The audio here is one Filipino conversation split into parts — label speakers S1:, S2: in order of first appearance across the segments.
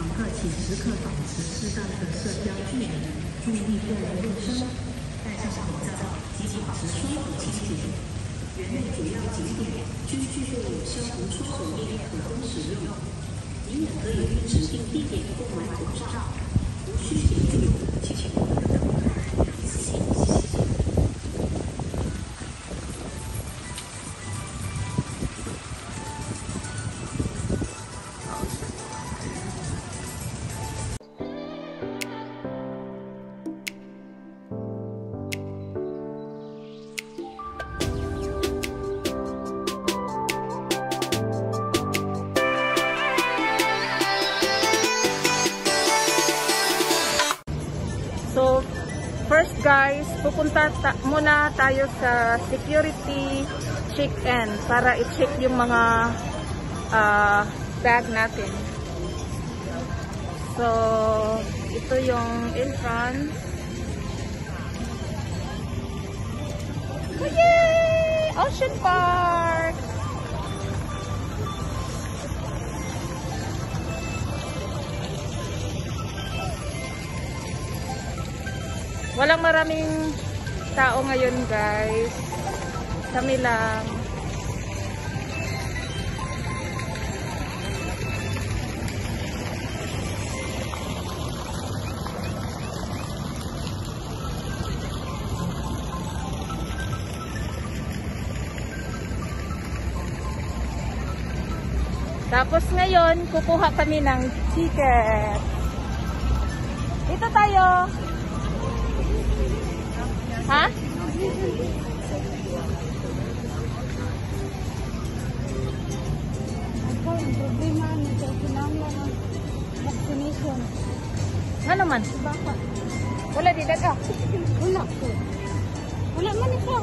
S1: 访客请时刻保持适当的社交距离，注意个人卫生，戴上口罩积极保持双手清洁。园内主要景点均具备有消毒搓手液可供使用，您也可以于指定地点购买口罩，无需协助，谢
S2: first guys, pupunta ta muna tayo sa security check-in para i-check yung mga uh, bag natin. So, ito yung entrance. Yay! Ocean Park! Walang maraming tao ngayon guys. Kami lang. Tapos ngayon, kukuha kami ng ticket. Dito tayo. Ha?
S3: Ako, ang problema, nagkakinanglan ng vaccination.
S2: Ano man?
S3: Baka,
S2: Wala di daga.
S3: wala ko. Wala man ito.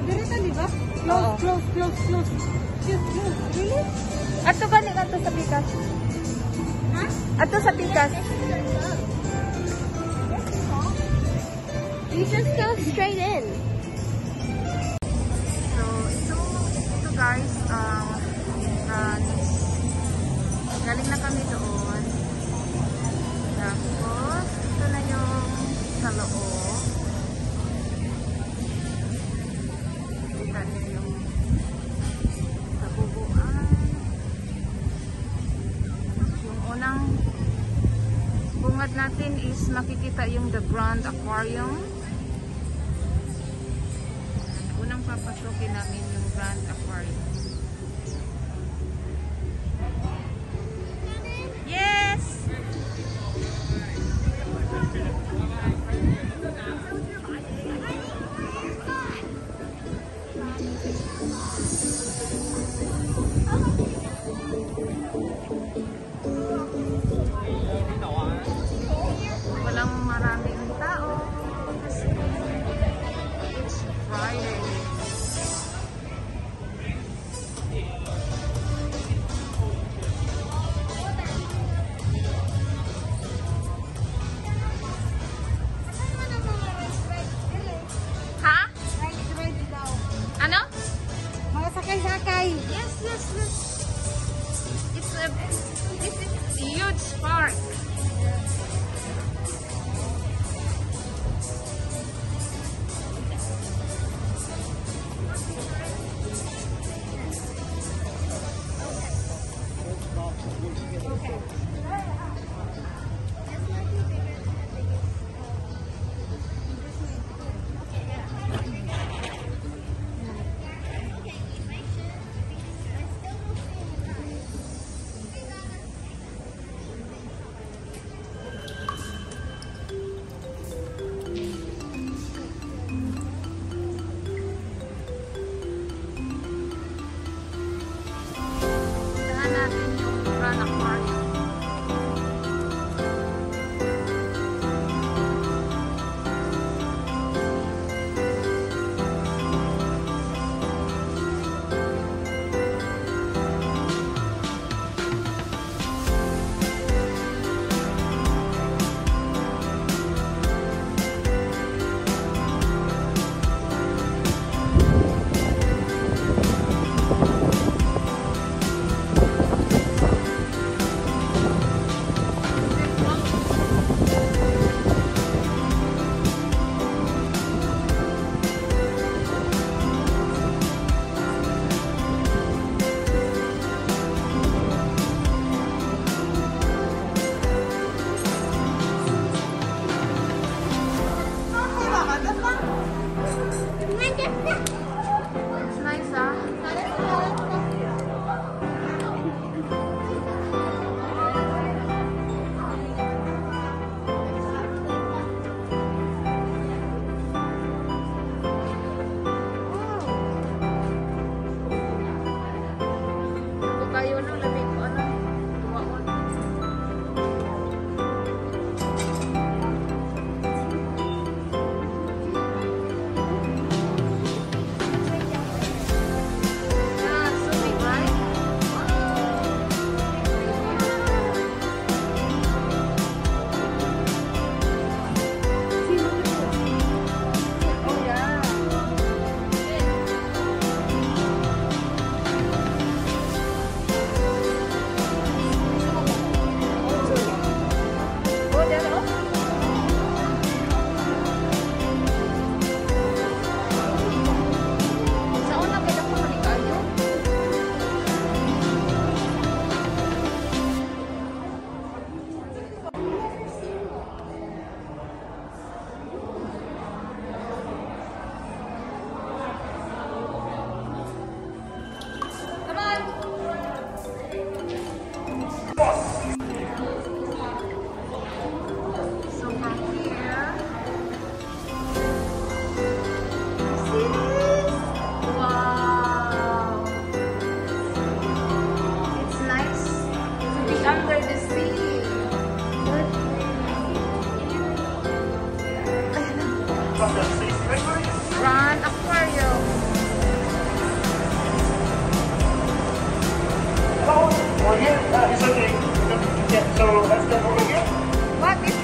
S3: Direta, di ba? Close, close, close, close. Close, close. Really?
S2: Ato gani ato sa pikas.
S3: Ha?
S2: Ato sa pikas.
S3: You just go straight in.
S2: So, ito, ito guys, ang entrance. Galing na kami doon. Tapos, ito na yung sa loob. Kita niyo yung kabubuan. Yung unang bungad natin is makikita yung the Grand Aquarium. Unang papasukin namin yung Grand Aquarium. Yes! Walang yung Grand Aquarium.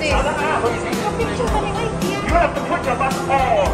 S2: You have to put your bus on.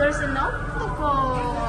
S4: there's enough for